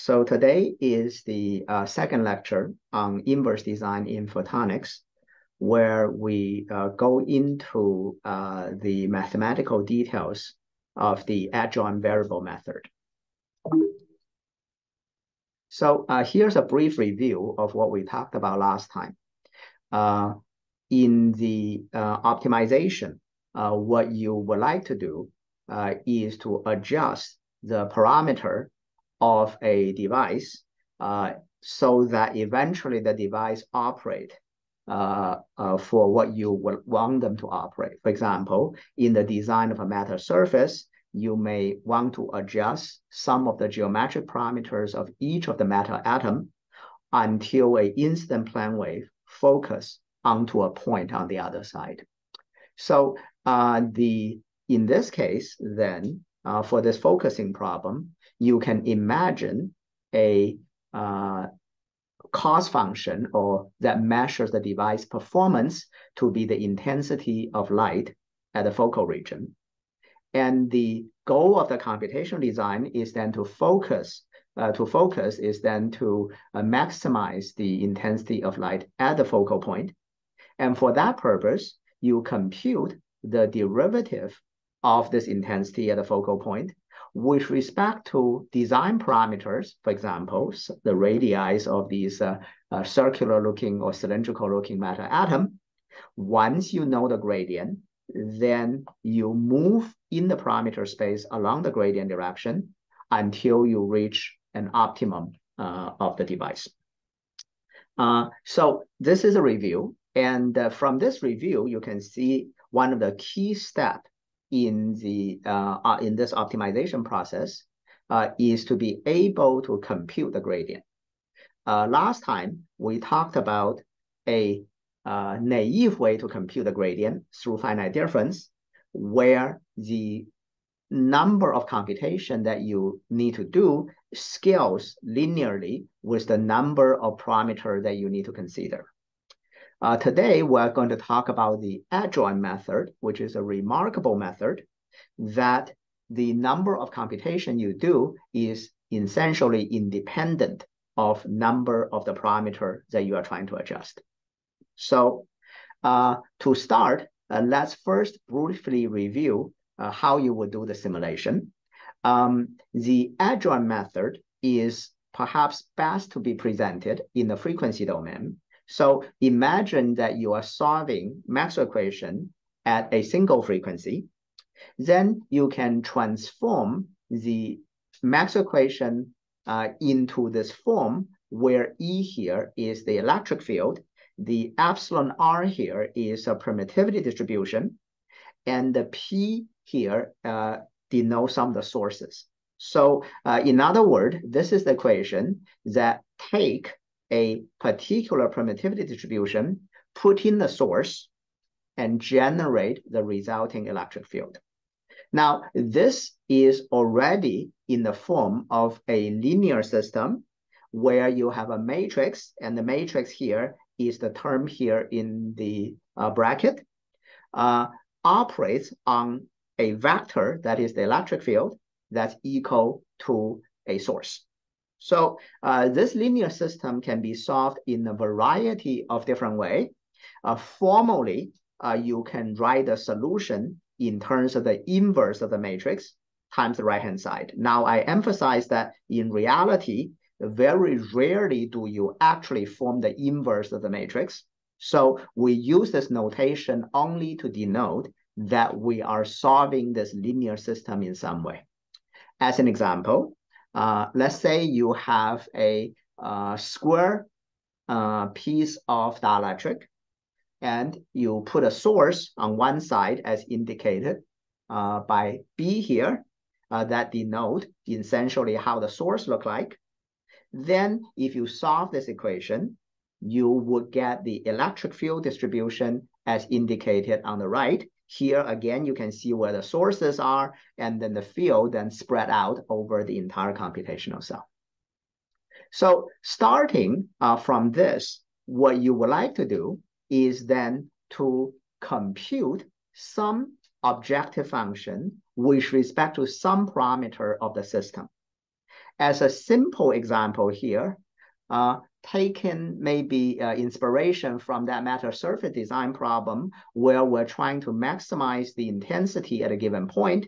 So today is the uh, second lecture on inverse design in photonics, where we uh, go into uh, the mathematical details of the adjoint variable method. So uh, here's a brief review of what we talked about last time. Uh, in the uh, optimization, what you would like to do is to adjust the parameter of a device uh, so that eventually the device operate uh, uh, for what you want them to operate. For example, in the design of a metasurface, you may want to adjust some of the geometric parameters of each of the meta-atom until a incident plane wave focus onto a point on the other side. So uh, the in this case, then, uh, for this focusing problem, you can imagine a uh, cost function or that measures the device performance to be the intensity of light at the focal region. And the goal of the computational design is then to focus, uh, to focus is then to uh, maximize the intensity of light at the focal point. And for that purpose, you compute the derivative of this intensity at the focal point with respect to design parameters, for example, the radii of these uh, uh, circular looking or cylindrical looking meta-atom, once you know the gradient, then you move in the parameter space along the gradient direction until you reach an optimum uh, of the device. Uh, so this is a review. And uh, from this review, you can see one of the key steps in the uh, uh, in this optimization process uh, is to be able to compute the gradient. Uh, last time we talked about a uh, naive way to compute the gradient through finite difference, where the number of computation that you need to do scales linearly with the number of parameter that you need to consider. Uh, today, we're going to talk about the adjoint method, which is a remarkable method that the number of computation you do is essentially independent of number of the parameter that you are trying to adjust. So uh, to start, uh, let's first briefly review uh, how you would do the simulation. Um, the adjoint method is perhaps best to be presented in the frequency domain so imagine that you are solving Maxwell equation at a single frequency. Then you can transform the Maxwell equation uh, into this form where E here is the electric field, the epsilon R here is a permittivity distribution, and the P here uh, denotes some of the sources. So uh, in other words, this is the equation that take a particular permittivity distribution, put in the source, and generate the resulting electric field. Now, this is already in the form of a linear system where you have a matrix, and the matrix here is the term here in the uh, bracket, uh, operates on a vector that is the electric field that's equal to a source. So uh, this linear system can be solved in a variety of different ways. Uh, formally, uh, you can write the solution in terms of the inverse of the matrix times the right-hand side. Now, I emphasize that in reality, very rarely do you actually form the inverse of the matrix. So we use this notation only to denote that we are solving this linear system in some way. As an example, uh, let's say you have a uh, square uh, piece of dielectric and you put a source on one side as indicated uh, by B here uh, that denote essentially how the source look like. Then if you solve this equation, you would get the electric field distribution as indicated on the right here again, you can see where the sources are, and then the field then spread out over the entire computational cell. So starting uh, from this, what you would like to do is then to compute some objective function with respect to some parameter of the system. as a simple example here, uh, taken maybe uh, inspiration from that metasurface design problem where we're trying to maximize the intensity at a given point.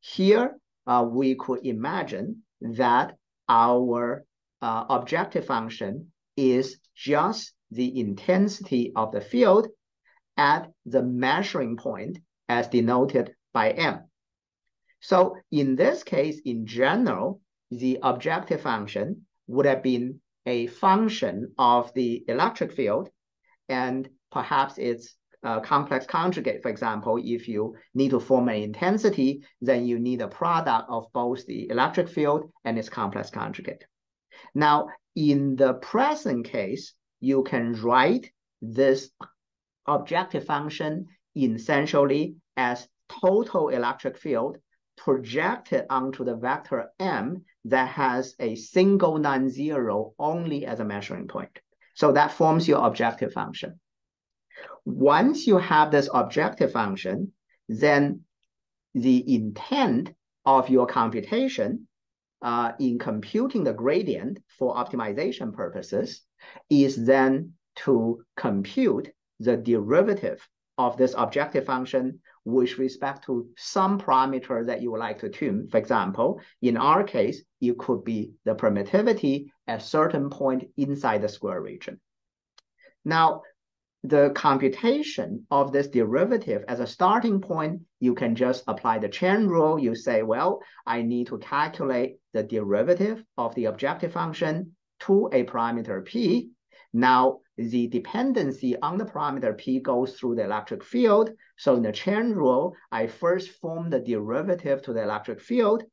Here, uh, we could imagine that our uh, objective function is just the intensity of the field at the measuring point as denoted by M. So in this case, in general, the objective function would have been a function of the electric field and perhaps its uh, complex conjugate. For example, if you need to form an intensity, then you need a product of both the electric field and its complex conjugate. Now, in the present case, you can write this objective function essentially as total electric field projected onto the vector m that has a single non-zero only as a measuring point. So that forms your objective function. Once you have this objective function, then the intent of your computation uh, in computing the gradient for optimization purposes is then to compute the derivative of this objective function with respect to some parameter that you would like to tune. For example, in our case, it could be the permittivity at certain point inside the square region. Now, the computation of this derivative as a starting point, you can just apply the chain rule. You say, well, I need to calculate the derivative of the objective function to a parameter p. Now, the dependency on the parameter p goes through the electric field. So in the chain rule, I first form the derivative to the electric field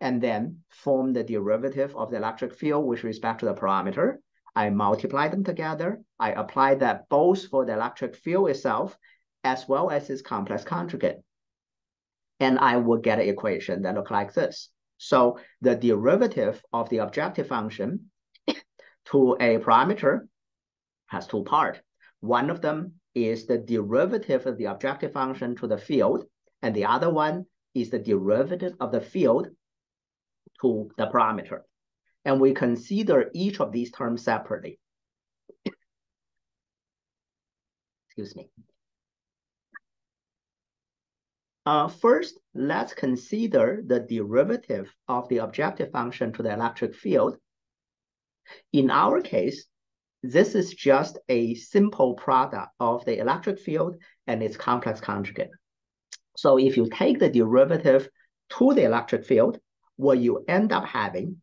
and then form the derivative of the electric field with respect to the parameter. I multiply them together. I apply that both for the electric field itself as well as its complex conjugate. And I will get an equation that look like this. So the derivative of the objective function to a parameter has two parts. One of them is the derivative of the objective function to the field, and the other one is the derivative of the field to the parameter and we consider each of these terms separately. Excuse me. Uh, first, let's consider the derivative of the objective function to the electric field. In our case, this is just a simple product of the electric field and its complex conjugate. So if you take the derivative to the electric field, what you end up having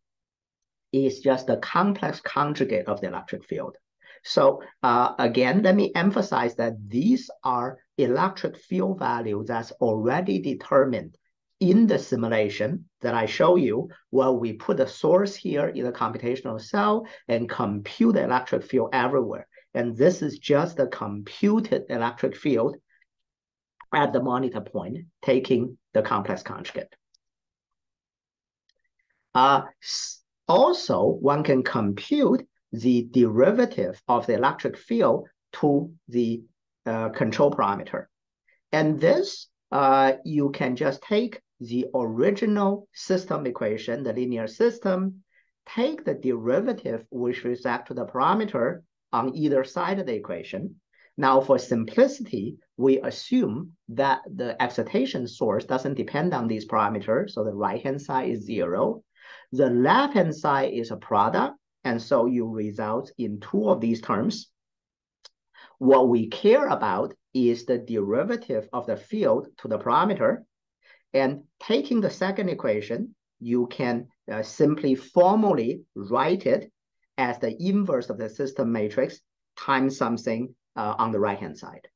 is just the complex conjugate of the electric field. So uh, again, let me emphasize that these are electric field values that's already determined in the simulation that I show you, where we put the source here in the computational cell and compute the electric field everywhere. And this is just the computed electric field at the monitor point, taking the complex conjugate. Uh, also, one can compute the derivative of the electric field to the uh, control parameter. And this, uh, you can just take the original system equation, the linear system, take the derivative with respect to the parameter on either side of the equation. Now, for simplicity, we assume that the excitation source doesn't depend on these parameters. So the right-hand side is zero. The left-hand side is a product, and so you result in two of these terms. What we care about is the derivative of the field to the parameter. And taking the second equation, you can uh, simply formally write it as the inverse of the system matrix times something uh, on the right-hand side.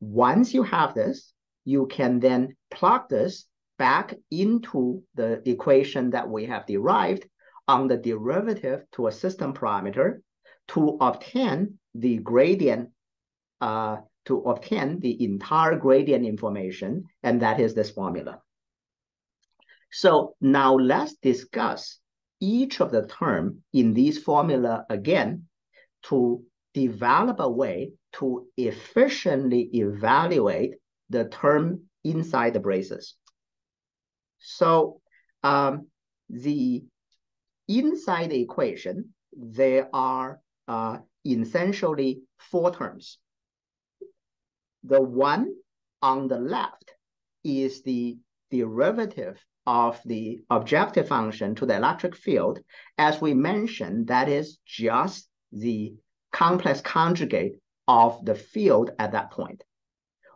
Once you have this, you can then plug this back into the equation that we have derived on the derivative to a system parameter to obtain the gradient, uh, to obtain the entire gradient information, and that is this formula. So now let's discuss each of the term in this formula again to develop a way to efficiently evaluate the term inside the braces. So um, the inside the equation, there are uh, essentially four terms. The one on the left is the derivative of the objective function to the electric field. As we mentioned, that is just the complex conjugate of the field at that point.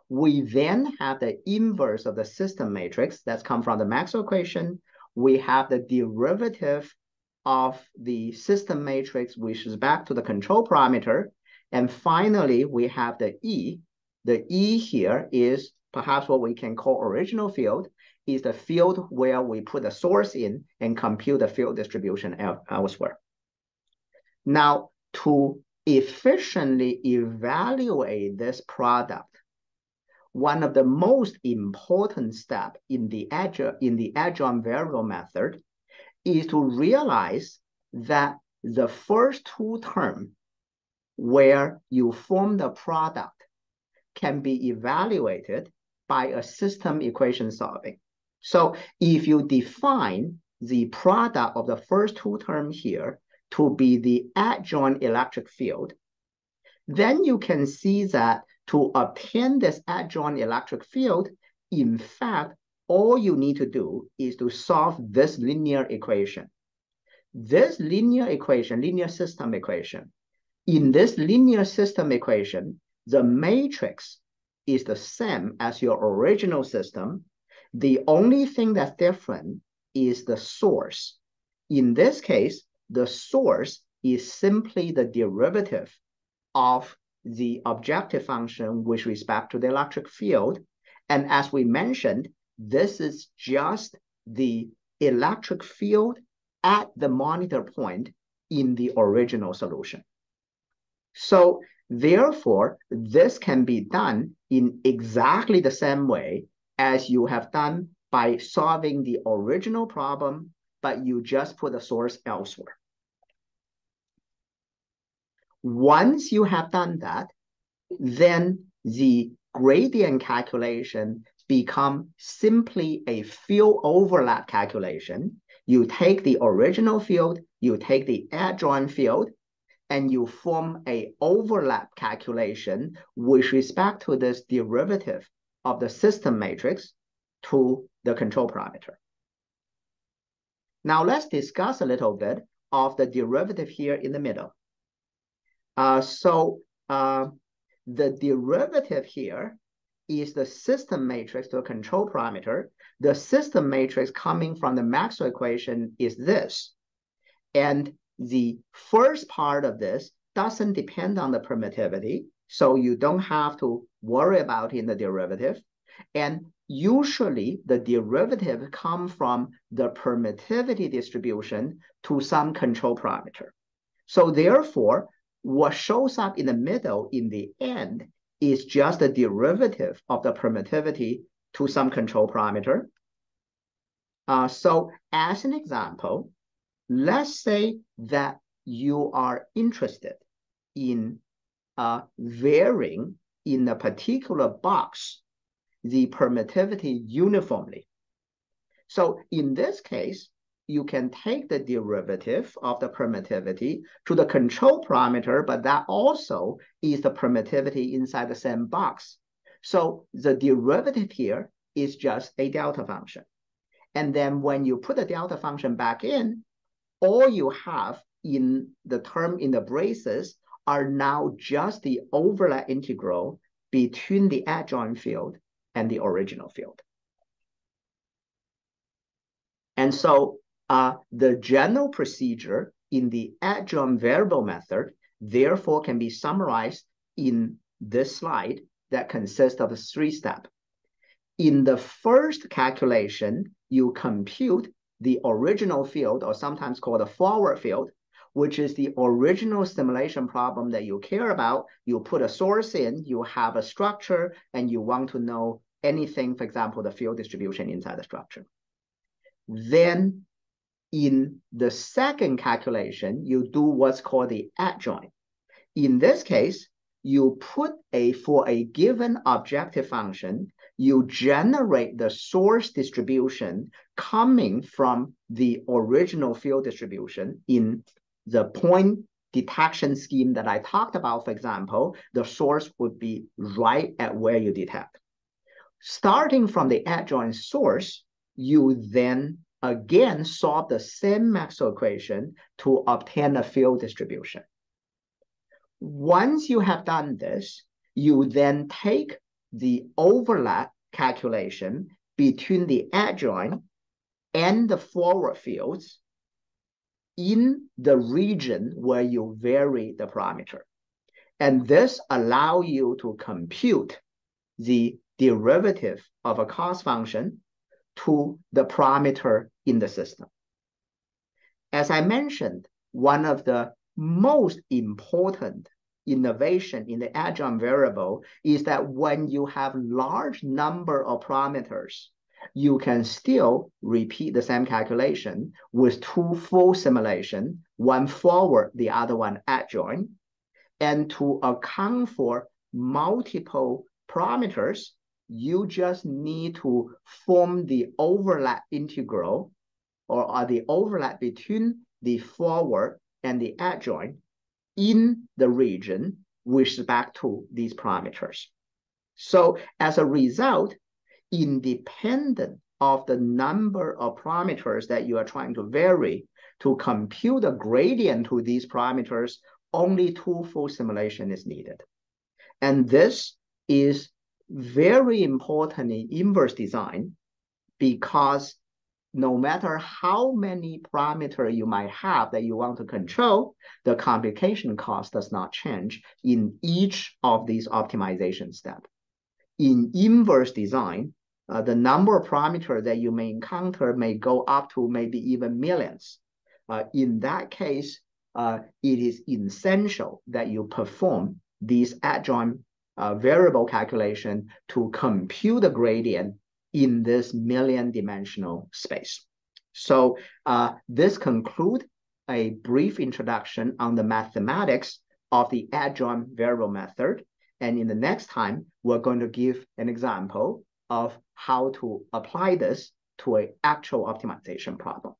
We then have the inverse of the system matrix that's come from the Maxwell equation. We have the derivative of the system matrix which is back to the control parameter. And finally, we have the E. The E here is perhaps what we can call original field, is the field where we put the source in and compute the field distribution elsewhere. Now, to efficiently evaluate this product, one of the most important steps in the agile in the adjoint variable method is to realize that the first two terms where you form the product can be evaluated by a system equation solving. So if you define the product of the first two terms here to be the adjoint electric field, then you can see that to obtain this adjoint electric field, in fact, all you need to do is to solve this linear equation. This linear equation, linear system equation, in this linear system equation, the matrix is the same as your original system. The only thing that's different is the source. In this case, the source is simply the derivative of the objective function with respect to the electric field. And as we mentioned, this is just the electric field at the monitor point in the original solution. So therefore, this can be done in exactly the same way as you have done by solving the original problem, but you just put the source elsewhere. Once you have done that, then the gradient calculation become simply a field overlap calculation. You take the original field, you take the adjoint field, and you form a overlap calculation with respect to this derivative of the system matrix to the control parameter. Now let's discuss a little bit of the derivative here in the middle. Uh, so uh, the derivative here is the system matrix to a control parameter. The system matrix coming from the Maxwell equation is this. And the first part of this doesn't depend on the permittivity, so you don't have to worry about in the derivative. And usually the derivative come from the permittivity distribution to some control parameter. So therefore, what shows up in the middle in the end is just the derivative of the permittivity to some control parameter. Uh, so as an example, let's say that you are interested in uh, varying in a particular box the permittivity uniformly. So in this case, you can take the derivative of the permittivity to the control parameter, but that also is the permittivity inside the same box. So the derivative here is just a delta function. And then when you put the delta function back in, all you have in the term in the braces are now just the overlap integral between the adjoint field and the original field. And so uh, the general procedure in the adjoint variable method, therefore, can be summarized in this slide that consists of three steps. In the first calculation, you compute the original field, or sometimes called the forward field, which is the original simulation problem that you care about. You put a source in, you have a structure, and you want to know anything, for example, the field distribution inside the structure. Then in the second calculation, you do what's called the adjoint. In this case, you put a, for a given objective function, you generate the source distribution coming from the original field distribution in the point detection scheme that I talked about, for example, the source would be right at where you detect. Starting from the adjoint source, you then again solve the same Maxwell equation to obtain a field distribution. Once you have done this, you then take the overlap calculation between the adjoint and the forward fields in the region where you vary the parameter. And this allow you to compute the derivative of a cost function to the parameter in the system. As I mentioned, one of the most important innovation in the adjoint variable is that when you have large number of parameters, you can still repeat the same calculation with two full simulation, one forward, the other one adjoint. And to account for multiple parameters, you just need to form the overlap integral or, or the overlap between the forward and the adjoint in the region with respect to these parameters. So as a result, independent of the number of parameters that you are trying to vary, to compute a gradient to these parameters, only two full simulation is needed. And this is very important in inverse design because no matter how many parameter you might have that you want to control, the computation cost does not change in each of these optimization steps. In inverse design, uh, the number of parameters that you may encounter may go up to maybe even millions. Uh, in that case, uh, it is essential that you perform these adjoint uh, variable calculation to compute the gradient in this million dimensional space. So uh, this conclude a brief introduction on the mathematics of the adjoint variable method. And in the next time, we're going to give an example of how to apply this to an actual optimization problem.